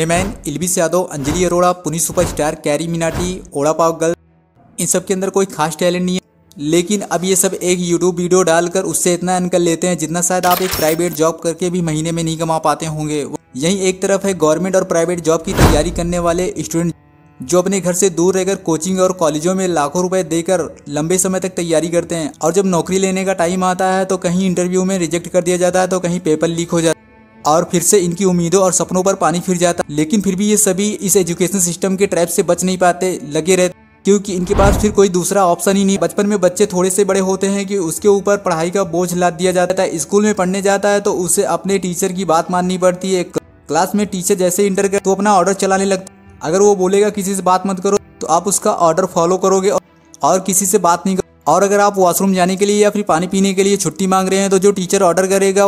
हेमैन Elvish Yadav Anjali Arora Puneet superstar CarryMinati vada pav girl in सब के अंदर कोई खास टैलेंट नहीं है। लेकिन अब ये सब एक यूट्यूब वीडियो डालकर उससे इतना अर्न कर लेते हैं जितना शायद आप एक प्राइवेट जॉब करके भी महीने में नहीं कमा पाते होंगे। यही एक तरफ़ है गवर्नमेंट और प्राइवेट जॉब की तैयारी करने वाले स्टूडेंट जो अपने घर से दूर रहकर कोचिंग और कॉलेजों में लाखों रुपए देकर लंबे समय तक तैयारी करते हैं। और जब नौकरी लेने का टाइम आता है तो कहीं इंटरव्यू में रिजेक्ट कर दिया जाता है तो कहीं पेपर लीक हो जाता है। और फिर से इनकी उम्मीदों और सपनों पर पानी फिर जाता। लेकिन फिर भी ये सभी इस एजुकेशन सिस्टम के ट्रैप से बच नहीं पाते, लगे रहते। क्योंकि इनके पास फिर कोई दूसरा ऑप्शन ही नहीं। बचपन में बच्चे थोड़े से बड़े होते हैं कि उसके ऊपर पढ़ाई का बोझ लाद दिया जाता है, स्कूल में पढ़ने जाता है तो उसे अपने टीचर की बात माननी पड़ती है। क्लास में टीचर जैसे इंटर कर तो अपना ऑर्डर चलाने लगता अगर वो बोलेगा, किसी से बात मत करो तो आप उसका ऑर्डर फॉलो करोगे और किसी से बात नहीं करो। और अगर आप वॉशरूम जाने के लिए या फिर पानी पीने के लिए छुट्टी मांग रहे हैं तो जो टीचर ऑर्डर करेगा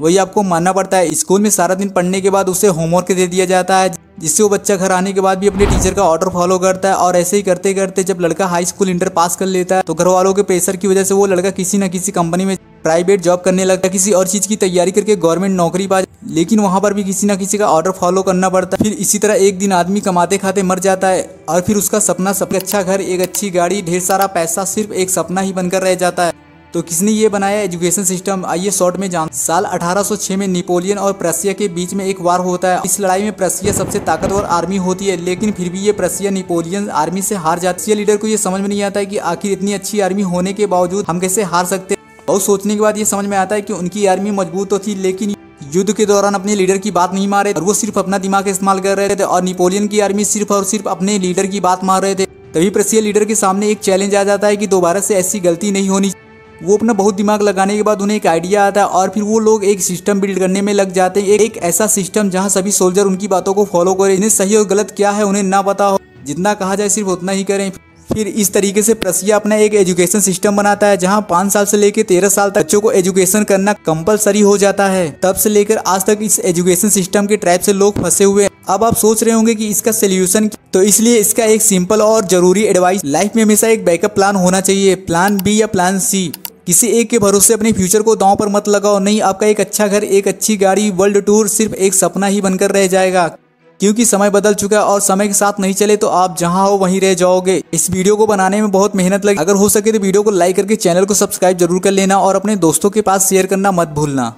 वही आपको मानना पड़ता है। स्कूल में सारा दिन पढ़ने के बाद उसे होमवर्क दे दिया जाता है, जिससे वो बच्चा घर आने के बाद भी अपने टीचर का ऑर्डर फॉलो करता है और ऐसे ही करते करते जब लड़का हाई स्कूल इंटर पास कर लेता है तो घर वालों के प्रेशर की वजह से वो लड़का किसी न किसी कंपनी में प्राइवेट जॉब करने लगता है, किसी और चीज़ की तैयारी करके गवर्नमेंट नौकरी पा लेकिन वहाँ पर भी किसी ना किसी का ऑर्डर फॉलो करना पड़ता है। फिर इसी तरह एक दिन आदमी कमाते खाते मर जाता है और फिर उसका सपना, सबसे अच्छा घर, एक अच्छी गाड़ी, ढेर सारा पैसा, सिर्फ़ एक सपना ही बनकर रह जाता है। तो किसने ये बनाया एजुकेशन सिस्टम? आइए शॉर्ट में जान। साल 1806 में नेपोलियन और प्रसिया के बीच में एक वार होता है। इस लड़ाई में प्रसिया सबसे ताकतवर आर्मी होती है, लेकिन फिर भी ये प्रसिया नेपोलियन आर्मी से हार जाती है। लीडर को ये समझ में नहीं आता है कि आखिर इतनी अच्छी आर्मी होने के बावजूद हम कैसे हार सकते बहुत सोचने के बाद ये समझ में आता है कि उनकी आर्मी मज़बूत तो थी, लेकिन युद्ध के दौरान अपने लीडर की बात नहीं मारे और वो सिर्फ़ अपना दिमाग इस्तेमाल कर रहे थे और नेपोलियन की आर्मी सिर्फ़ और सिर्फ़ अपने लीडर की बात मार रहे थे। तभी प्रसिया लीडर के सामने एक चैलेंज आ जाता है कि दोबारा से ऐसी गलती नहीं होनी वो अपना बहुत दिमाग लगाने के बाद उन्हें एक आइडिया आता है और फिर वो लोग एक सिस्टम बिल्ड करने में लग जाते हैं। एक ऐसा सिस्टम जहाँ सभी सोल्जर उनकी बातों को फॉलो करें, इन्हें सही और गलत क्या है उन्हें ना पता हो। जितना कहा जाए सिर्फ़ उतना ही करें। फिर इस तरीके से प्रसिया अपना एक एजुकेशन सिस्टम बनाता है, जहाँ पाँच साल से लेकर तेरह साल तक बच्चों को एजुकेशन करना कंपलसरी हो जाता है। तब से लेकर आज तक इस एजुकेशन सिस्टम के ट्रैप से लोग फंसे हुए हैं। अब आप सोच रहे होंगे कि इसका सोल्यूशन तो इसलिए इसका एक सिंपल और ज़रूरी एडवाइस लाइफ में हमेशा एक बैकअप प्लान होना चाहिए। प्लान बी या प्लान सी किसी एक के भरोसे अपने फ्यूचर को दांव पर मत लगाओ। नहीं, आपका एक अच्छा घर, एक अच्छी गाड़ी वर्ल्ड टूर सिर्फ़ एक सपना ही बनकर रह जाएगा। क्योंकि समय बदल चुका है और समय के साथ नहीं चले तो आप जहाँ हो वहीं रह जाओगे। इस वीडियो को बनाने में बहुत मेहनत लगी। अगर हो सके तो वीडियो को लाइक करके चैनल को सब्सक्राइब ज़रूर कर लेना और अपने दोस्तों के पास शेयर करना मत भूलना।